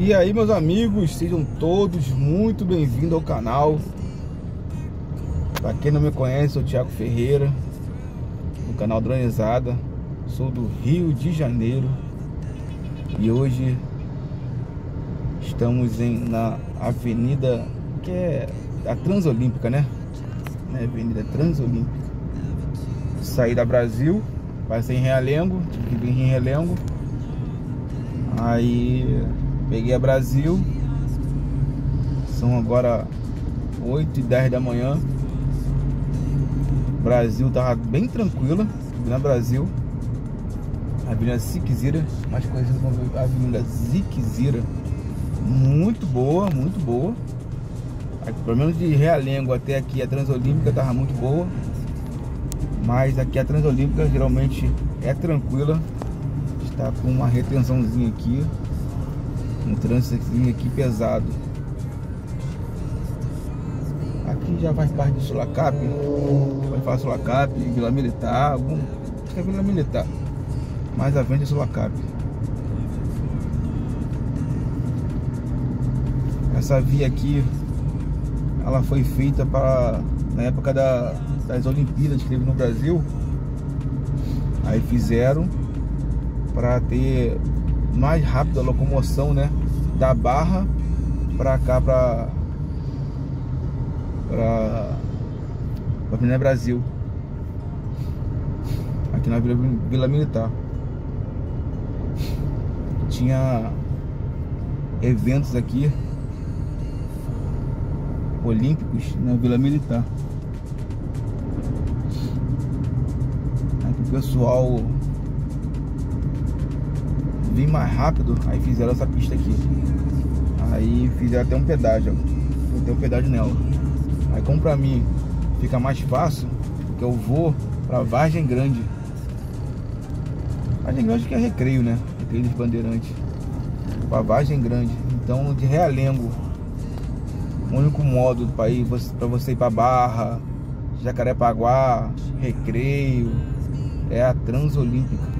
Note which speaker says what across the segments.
Speaker 1: E aí meus amigos, sejam todos muito bem-vindos ao canal. Pra quem não me conhece, eu sou o Thiago Ferreira Do canal Dronezada Sou do Rio de Janeiro. E hoje Estamos em, na avenida Que é a Transolímpica, né? É avenida Transolímpica. Saí da Brasil Passei em Realengo Tive que vir em Realengo. Aí Peguei a Brasil. São agora 8 e 10 da manhã. Brasil tava bem tranquila. Na Brasil. Avenida Ziquezira, mais conhecida como Avenida Ziquezira. Muito boa, muito boa. Aqui, pelo menos de Realengo até aqui a Transolímpica tava muito boa. Mas aqui a Transolímpica geralmente é tranquila. Está com uma retençãozinha aqui. Um trânsito aqui pesado. Aqui já faz parte de Sulacap. Vai falar Sulacap, Vila Militar, algum. Acho que é Vila Militar. Mais à frente é Sulacap. Essa via aqui, ela foi feita para na época da, das Olimpíadas que teve no Brasil. Aí fizeram para ter mais rápido a locomoção, né? Da Barra para cá, para para Avenida Brasil. Aqui na Vila, Vila Militar. Tinha eventos aqui olímpicos na Vila Militar. Aqui o pessoal vir mais rápido, aí fizeram essa pista aqui. Aí fizeram até um pedágio. Tem um pedágio nela. Aí como pra mim fica mais fácil, que eu vou pra Vargem Grande. Vargem Grande que é recreio, né? Recreio dos bandeirantes. Pra Vargem Grande. Então de Realengo. O único modo para ir para você ir para Barra, Jacarepaguá, Recreio, é a Transolímpica.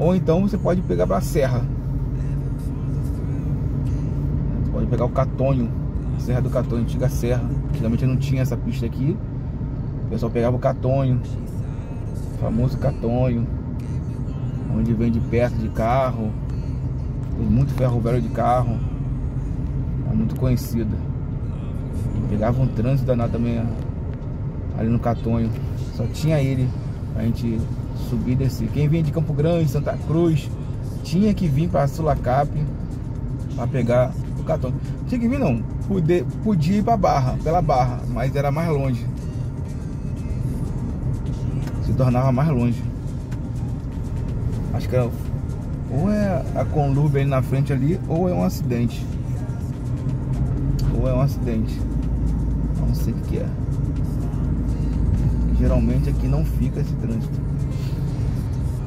Speaker 1: Ou então você pode pegar para a serra. Você pode pegar o Catonho, Serra do Catonho, antiga serra. Antigamente não tinha essa pista aqui. O pessoal pegava o Catonho, o famoso Catonho, onde vende peça de carro. Tem muito ferro velho de carro. É muito conhecida. Pegava um trânsito danado também ali no Catonho. Só tinha ele a gente subir e descer. Quem vinha de Campo Grande, Santa Cruz, tinha que vir para Sulacap para pegar o cartão. Tinha que vir não, poder, podia ir para Barra, pela Barra, mas era mais longe. Se tornava mais longe. Acho que era, ou é a conluve ali na frente ali, ou é um acidente. Ou é um acidente. Não sei o que é. Geralmente aqui não fica esse trânsito.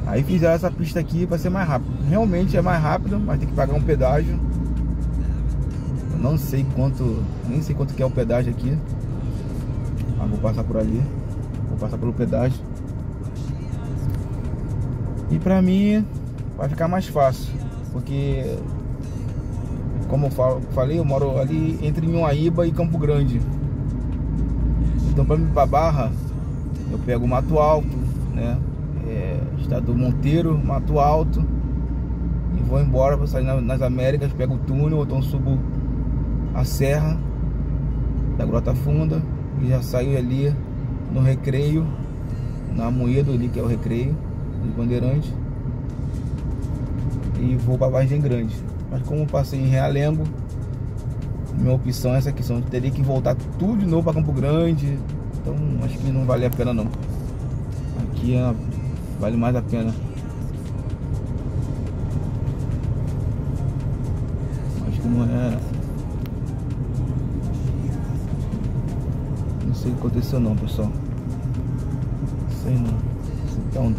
Speaker 1: Aí fizeram essa pista aqui para ser mais rápido. Realmente é mais rápido, mas tem que pagar um pedágio. Eu não sei quanto, nem sei quanto que é o pedágio aqui. Mas vou passar por ali. Vou passar pelo pedágio. E pra mim vai ficar mais fácil, porque como eu falei, eu moro ali entre Inhuaíba e Campo Grande. Então para mim para Barra, eu pego o Mato Alto, né? Estado Monteiro, Mato Alto e vou embora para sair nas Américas, pego o túnel, ou então subo a serra da Grota Funda e já saio ali no recreio, na Moedo ali que é o recreio dos Bandeirantes e vou para Vargem Grande. Mas como passei em Realengo, minha opção é essa aqui, só teria que voltar tudo de novo para Campo Grande, então acho que não vale a pena não. Aqui é Vale mais a pena. Acho que não é. Não sei o que aconteceu não, pessoal. Sei não. Então,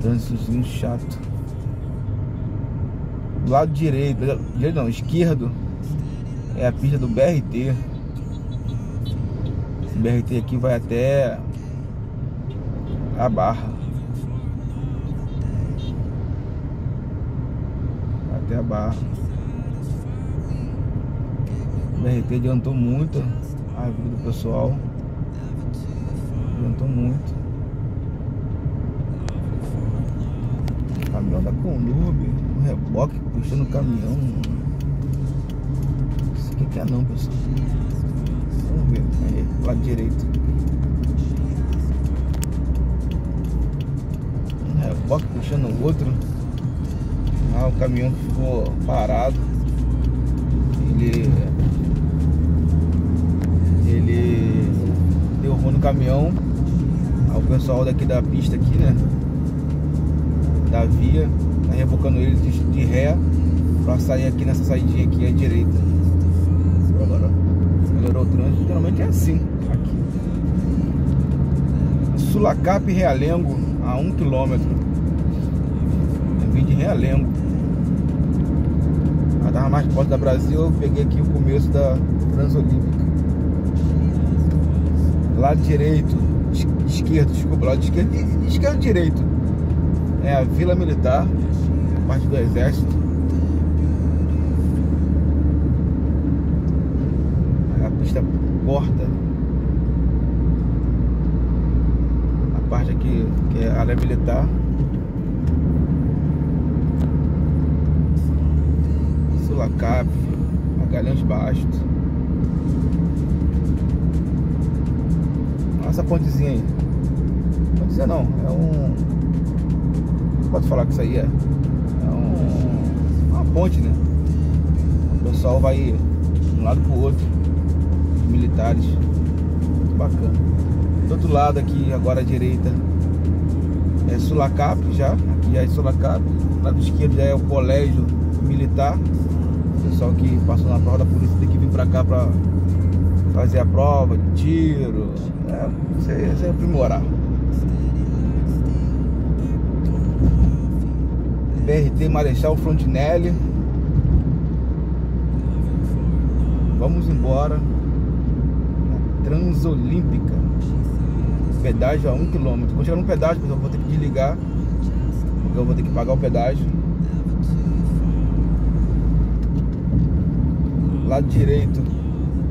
Speaker 1: trânsitozinho chato. Do lado direito, direito não, esquerdo é a pista do BRT. Esse BRT aqui vai até a Barra. Até a barra. O BRT adiantou muito a vida do pessoal. Adiantou muito. O caminhão da Conurb, um reboque puxando o caminhão. Isso aqui que é não, pessoal. Vamos ver. Aí, lado direito. Um reboque puxando o outro. Ah, o caminhão ficou parado. Ele. Ele derrubou no caminhão. o pessoal daqui da pista aqui, né? Da via. Tá rebocando ele de, ré pra sair aqui nessa saidinha aqui à direita. Agora melhorou o trânsito, geralmente é assim aqui. Sulacap Realengo a um quilômetro. Eu vim de Realengo. Eu tava mais próximo da Brasil, eu peguei aqui o começo da Transolímpica. Lado direito, esquerdo, desculpa, lado esquerdo, esquerdo direito. É a Vila Militar, parte do Exército. A pista corta. A parte aqui que é a área militar. Sulacap, Magalhães Bastos. Olha essa pontezinha aí. Dizer não, é um. Pode falar que isso aí é. É um, uma ponte, né? O pessoal vai de um lado pro outro. Militares. Muito bacana. Do outro lado aqui, agora à direita, é Sulacap já. Aqui é Sulacap. Do lado esquerdo já é o colégio militar. Pessoal que passou na prova da polícia tem que vir pra cá pra fazer a prova de tiro. É, você, você aprimorar. BRT Marechal Frontinelli. Vamos embora. Transolímpica. Pedágio a 1 km. Quando chegar no pedágio, eu vou ter que desligar. Porque eu vou ter que pagar o pedágio. Lado direito,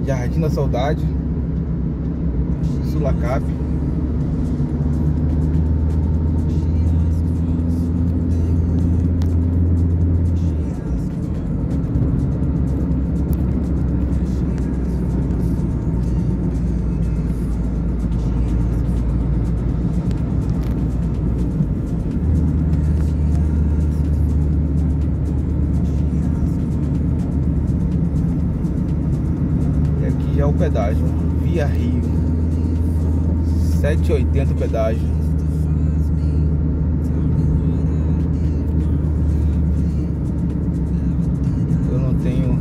Speaker 1: Jardim da Saudade. Sulacap. O pedágio. Via Rio. 7,80 o pedágio. Eu não tenho.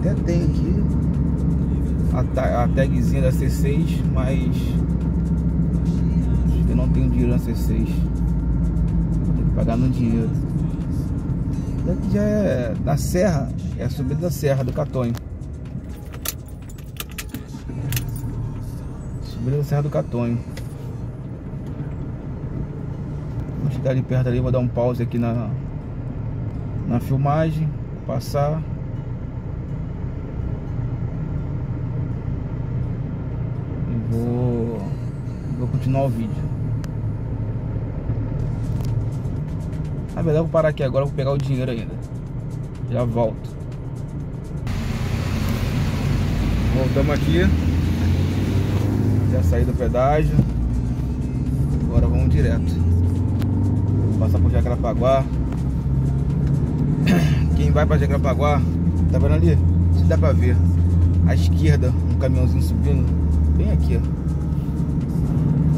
Speaker 1: Até tenho aqui a, ta- a tagzinha da C6, mas eu não tenho dinheiro na C6. Vou ter que pagar no dinheiro. Já é na serra, é a subida da serra do Catonho. Da Serra do Catonho. Vou chegar ali perto ali, vou dar um pause aqui na, na filmagem, passar. E vou, vou continuar o vídeo. Na verdade, vou parar aqui agora, vou pegar o dinheiro ainda. Já volto. Voltamos aqui. Já saí do pedágio. Agora vamos direto. Passar por Jacarapaguá. Quem vai pra Jacarapaguá, tá vendo ali? Se dá pra ver. À esquerda, um caminhãozinho subindo. Bem aqui, ó.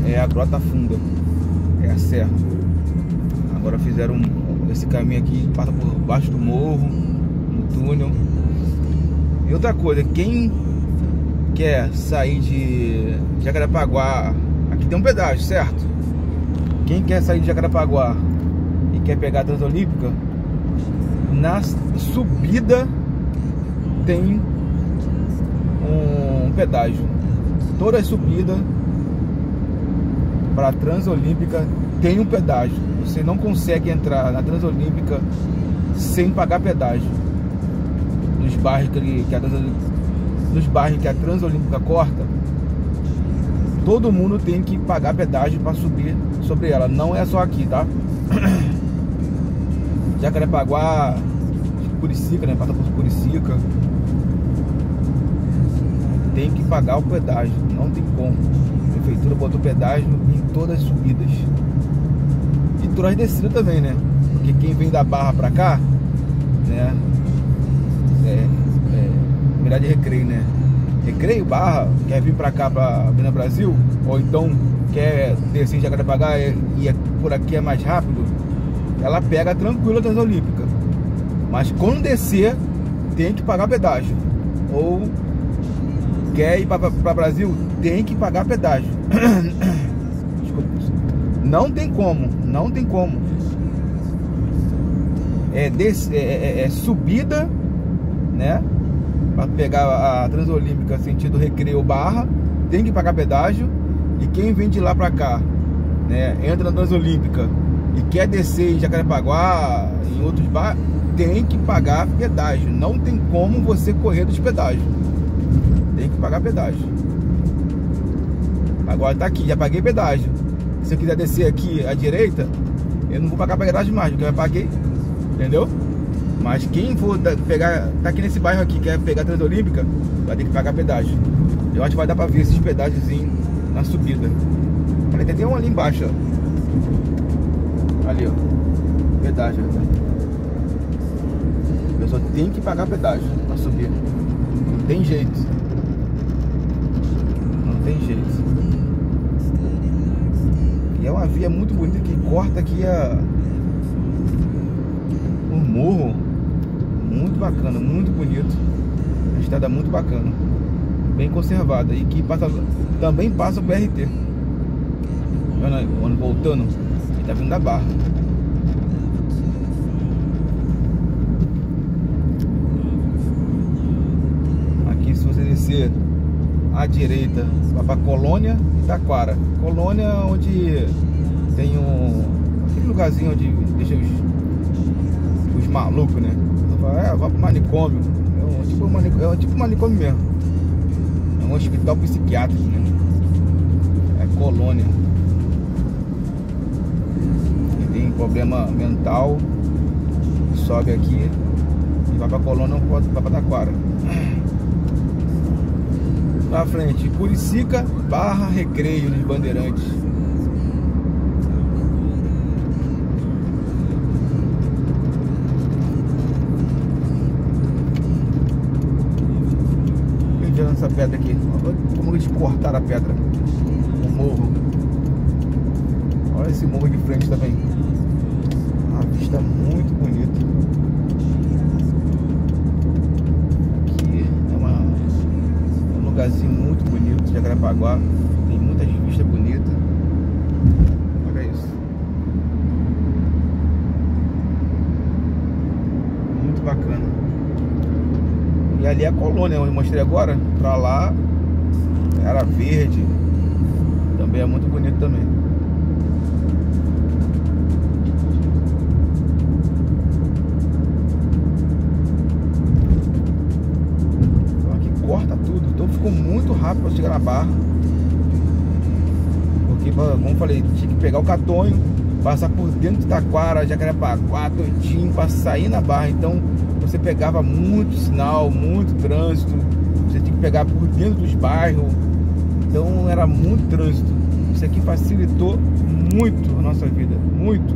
Speaker 1: É a Grota Funda. É a serra. Agora fizeram esse caminho aqui, passa por baixo do morro, no túnel. E outra coisa, quem quer sair de Jacarepaguá, aqui tem um pedágio, certo? Quem quer sair de Jacarepaguá e quer pegar a Transolímpica, na subida tem um pedágio. Toda subida para a Transolímpica tem um pedágio. Você não consegue entrar na Transolímpica sem pagar pedágio. Nos bairros que, que a Transolímpica nos bairros que a Transolímpica corta, todo mundo tem que pagar pedágio para subir sobre ela. Não é só aqui, tá? Jacarepaguá, Curicica, né? Passa por Curicica. Tem que pagar o pedágio, não tem como. A prefeitura botou pedágio em todas as subidas. E todas as descidas também, né? Porque quem vem da Barra pra cá, né? É, é, de recreio, né? Recreio, Barra, quer vir pra cá, pra Vina Brasil, ou então quer descer em Jacarepaguá e, e é, por aqui é mais rápido, ela pega tranquila a Transolímpica. Mas quando descer, tem que pagar pedágio. Ou quer ir para Brasil, tem que pagar pedágio. Desculpa. Não tem como, não tem como. É, des, é, é, é subida, né? Para pegar a Transolímpica sentido Recreio Barra, tem que pagar pedágio. E quem vem de lá para cá, né? Entra na Transolímpica e quer descer em Jacarepaguá, em outros bairros, tem que pagar pedágio. Não tem como você correr dos pedágios. Tem que pagar pedágio. Agora tá aqui, já paguei pedágio. Se eu quiser descer aqui à direita, eu não vou pagar pedágio mais, porque eu já paguei. Entendeu? Mas quem for pegar, tá aqui nesse bairro aqui, quer pegar a Transolímpica, vai ter que pagar pedágio. Eu acho que vai dar pra ver esses pedágios na subida. Olha, tem um ali embaixo, ó. Ali, ó. Pedágio. A pessoa tem que pagar pedágio pra subir. Não tem jeito. Não tem jeito. E é uma via muito bonita que corta aqui a... o morro. Muito bacana, muito bonito. A estrada muito bacana. Bem conservada. E que passa, também passa o BRT. Quando voltando, ele tá vindo da barra. descer à direita, vai para Colônia Taquara. Colônia onde tem um aquele lugarzinho onde deixa os, os malucos, né? Falo, é, vai pro manicômio. É um tipo manicômio, é tipo manicômio mesmo. É um hospital psiquiátrico, né? É colônia. Quem tem problema mental, sobe aqui e vai pra colônia ou vai pra Taquara na frente, Curicica barra Recreio dos Bandeirantes. Pedra aqui, como eles cortaram a pedra, o morro. Olha esse morro de frente também. Uma vista muito bonita. lugarzinho muito bonito, Jacarepaguá. Tem muitas vistas bonitas. Olha isso. Muito bacana. E ali é a colônia, eu mostrei agora. Pra lá era verde. Também é muito bonito também. ficou muito rápido para chegar na barra. Porque, como eu falei, tinha que pegar o catonho, passar por dentro de Taquara, Jacarepaguá, Toitinho, para sair na barra. Então você pegava muito sinal, muito trânsito. Você tinha que pegar por dentro dos bairros. Então era muito trânsito. Isso aqui facilitou muito a nossa vida. Muito,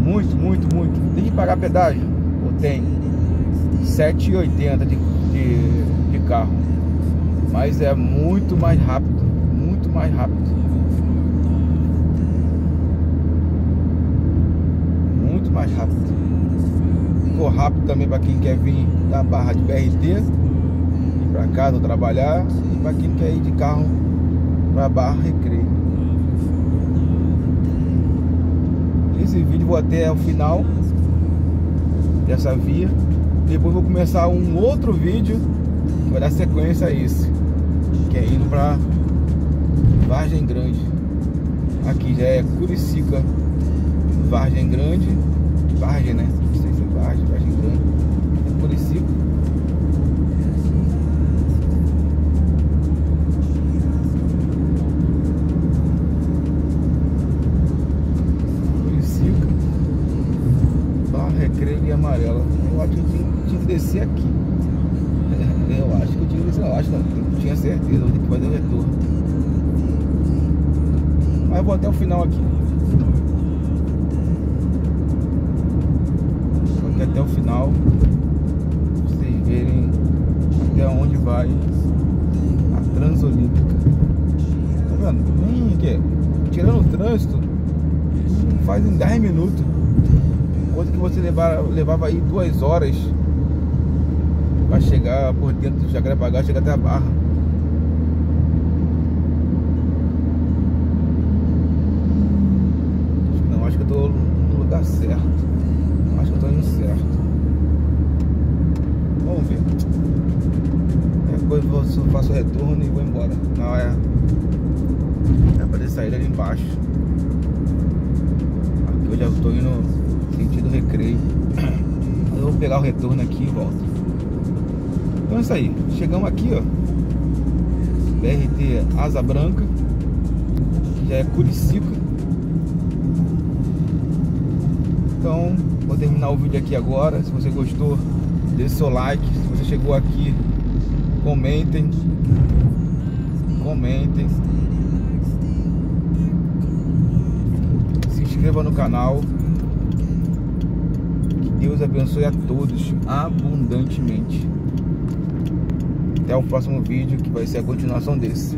Speaker 1: muito, muito, muito. Tem que pagar pedágio? Ou tem? 7,80 de, de, de carro mas é muito mais rápido, muito mais rápido. Mais rápido. Ficou rápido também para quem quer vir da barra de BRT, para casa trabalhar e para quem quer ir de carro para barra Recreio. Esse vídeo vou até o final dessa via. Depois vou começar um outro vídeo vai dar sequência a isso que é indo pra Vargem Grande. Aqui já é Curicica, Vargem Grande, Barge né? Vocês em Vargem, Vargem Grande. É município. Recreio é e amarela. Eu acho que eu tinha, tinha que descer aqui. Eu acho que eu tinha que descer. Eu acho não, eu tinha certeza. Eu vou ter que fazer o retorno. Mas eu vou até o final aqui. Nem tirando o trânsito, faz em 10 minutos. Coisa que você levar, levava aí duas horas para chegar por dentro do Jacarepaguá, chegar até a Barra. Não, acho que eu tô no lugar certo. Acho que eu tô indo certo. Vamos ver. Depois eu faço o retorno e vou embora. Não é. É pra sair ali embaixo. Aqui eu já tô indo sentido recreio. Eu vou pegar o retorno aqui e volto. Então é isso aí. Chegamos aqui, ó. BRT Asa Branca. Que já é Curicica. Então, vou terminar o vídeo aqui agora. Se você gostou, deixe seu like. Se você chegou aqui, comentem. Comentem. Inscreva no canal. Que Deus abençoe a todos abundantemente. Até o próximo vídeo que vai ser a continuação desse.